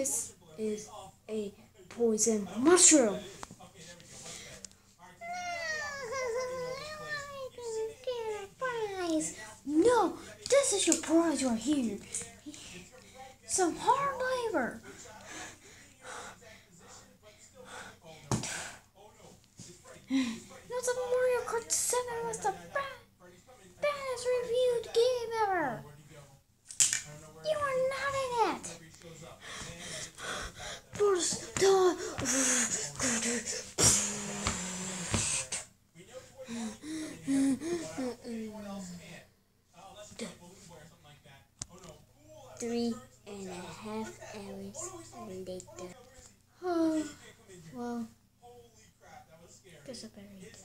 this is a poison mushroom. No, this is your prize right here. Some hard labor. That's a Mario Kart 7 was the reviewed game ever. You are not in it. First time. Three and a half hours later. Oh, well, guess I better eat.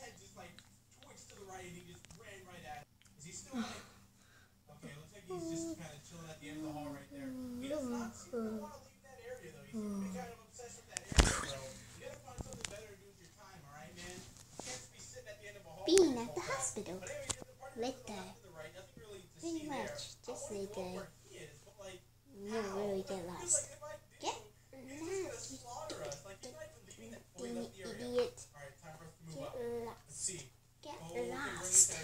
Being at the hospital with the pretty much just like a you really get lost. Get lost, you damn idiot. Get lost. Get lost.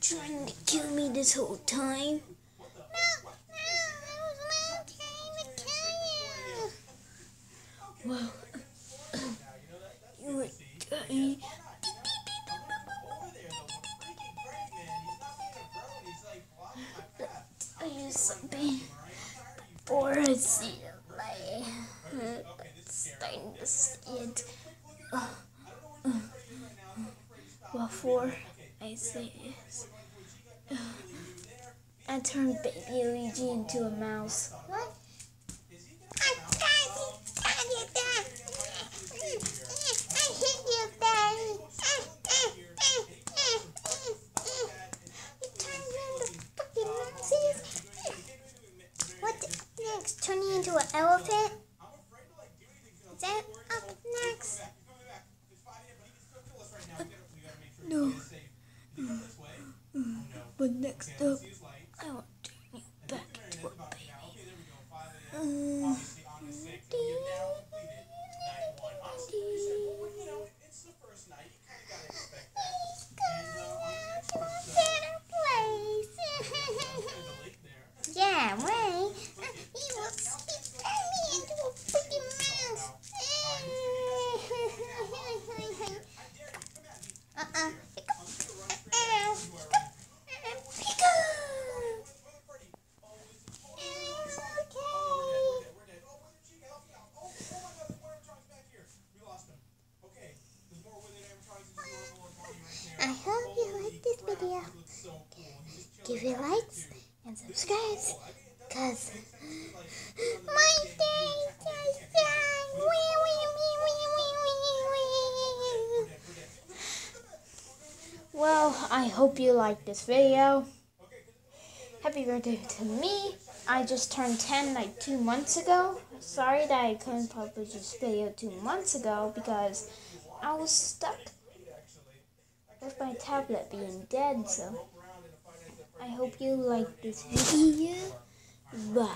Trying to kill me this whole time. Well, you were dying. I use something before I see the light. Starting to see it. Before I see this, uh, I turned baby Luigi into a mouse. What? Turning into an elephant? Is that up next? No. Mm, mm, mm. But next up, I will turn you back into a baby. Um, Yeah, right. He will he turned me into a freaking mouse. uh-uh. Uh-uh. Pika! I hope you like this video. Give it likes and subscribes. Cause my wee, wee, wee. Well, I hope you liked this video. Happy birthday to me. I just turned 10 like two months ago. Sorry that I couldn't publish this video two months ago because I was stuck with my tablet being dead. So I hope you like this video. Bye.